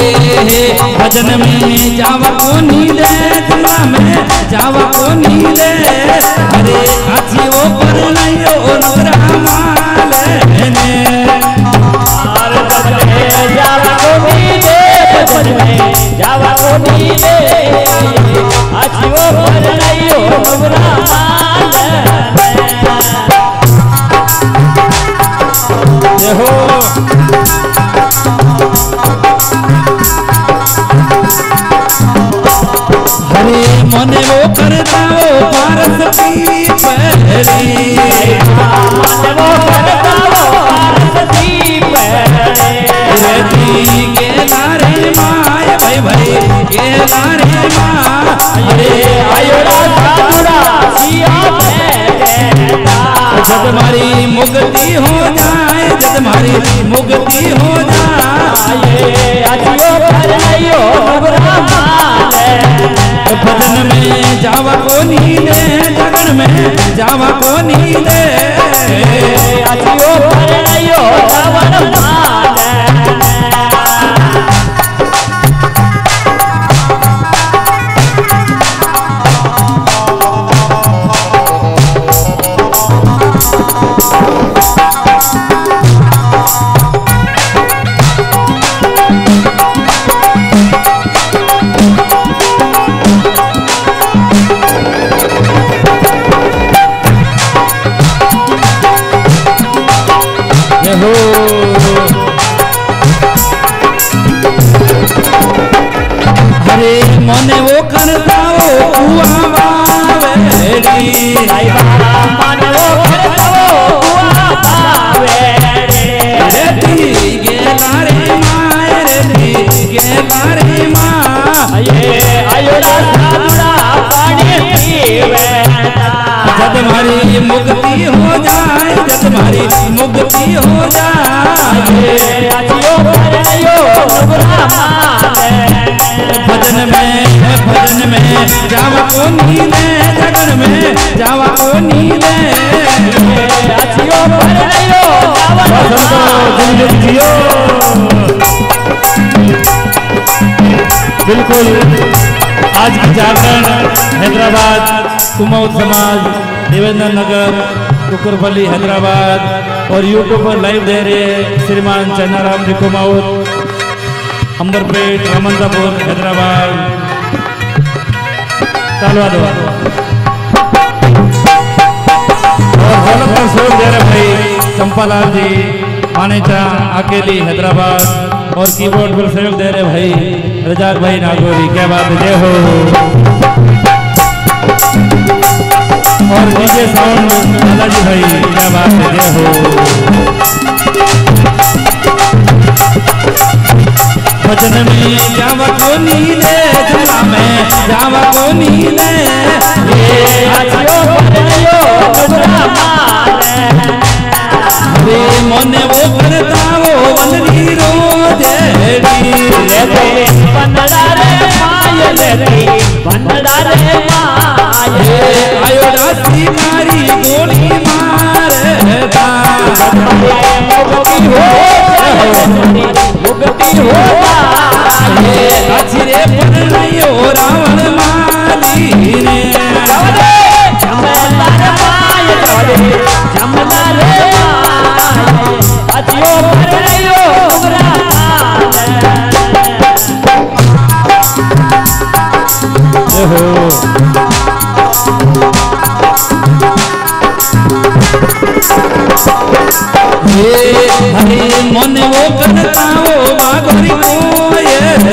भजन में जावा को नीले दिला में जावा को नीले अरे आछी वो पर नहीं ओ नगरा माले ने Hey! जब हमारी मुक्ति हो जाए, जब हमारी मुक्ति हो जाए अजियो में जावा को नीले जगन में जावा को नीले वो करता वो कुआ बावेरी में जावा को जावा को बिल्कुल, आज की झारखंड हैदराबाद, कुमाऊं समाज, देवेंद्र नगर, कुकरपल्ली हैदराबाद, और यूट्यूब पर लाइव दे रहे श्रीमान चन्नाराम जी कुमाऊं, अंबरपेट रमंदापुर हैदराबाद। चालवा दो। और ढोलक पर शोर दे रहे भाई, चंपालाल जी, मानेचा अकेली हैदराबाद। और कीबोर्ड पर सहयोग दे रहे भाई, रजाक भाई, नागौरी, क्या बात जय हो। और डीजे साउंड, दादाजी भाई, क्या बात जय हो। भजन में जावा को नीले में जावा को नीले ये पर हो रे मोने वो करता वो वलरी रोजेड़ी लेते बंदड़ा रे माय लेते बंदड़ा रे माय आयो रास्ती मारी गोली मारता मुक्ति हो मुक्ति हो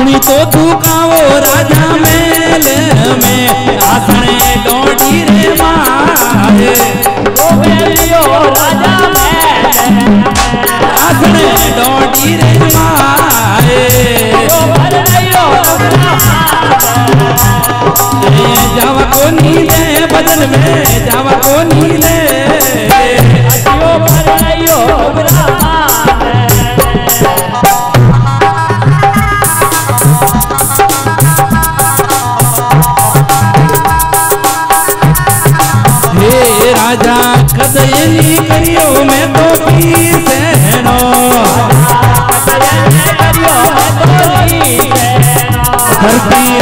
हरे तो तो खाओ राजा मेले में आसने डोडी रे मारे धरती